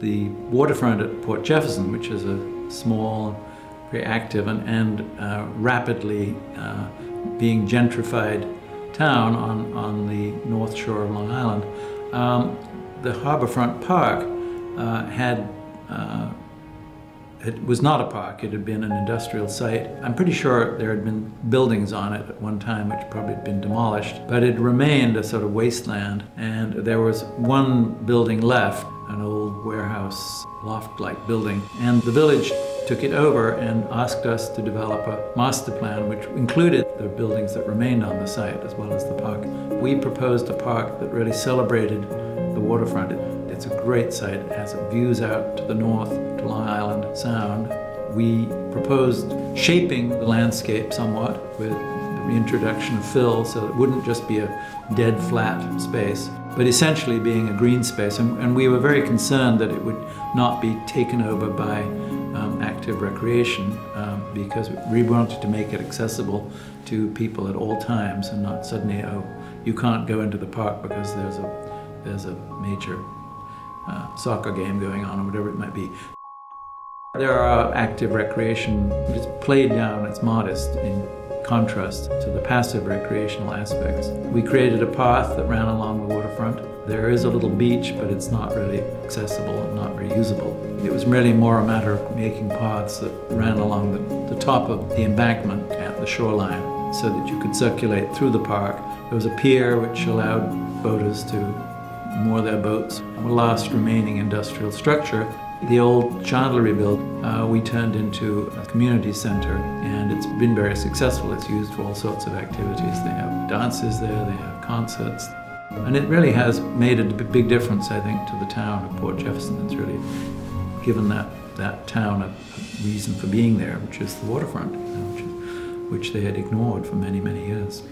The waterfront at Port Jefferson, which is a small, very active and, and uh, rapidly uh, being gentrified town on, on the north shore of Long Island, um, the Harborfront Park uh, had uh, it was not a park, it had been an industrial site. I'm pretty sure there had been buildings on it at one time which probably had been demolished, but it remained a sort of wasteland. And there was one building left, warehouse loft-like building. And the village took it over and asked us to develop a master plan which included the buildings that remained on the site as well as the park. We proposed a park that really celebrated the waterfront. It's a great site. It has views out to the north, to Long Island Sound. We proposed shaping the landscape somewhat with the reintroduction of fill so it wouldn't just be a dead flat space, but essentially being a green space. And, and we were very concerned that it would not be taken over by um, active recreation um, because we wanted to make it accessible to people at all times and not suddenly, oh, you can't go into the park because there's a, there's a major uh, soccer game going on or whatever it might be. There are active recreation, it's played down, it's modest in contrast to the passive recreational aspects. We created a path that ran along the waterfront. There is a little beach, but it's not really accessible and not reusable. It was really more a matter of making paths that ran along the, the top of the embankment at the shoreline so that you could circulate through the park. There was a pier which allowed boaters to moor their boats. The last remaining industrial structure, the old Chandler rebuild, uh, we turned into a community center and it's been very successful. It's used for all sorts of activities. They have dances there, they have concerts. And it really has made a big difference, I think, to the town of Port Jefferson. It's really given that, that town a, a reason for being there, which is the waterfront, you know, which, which they had ignored for many, many years.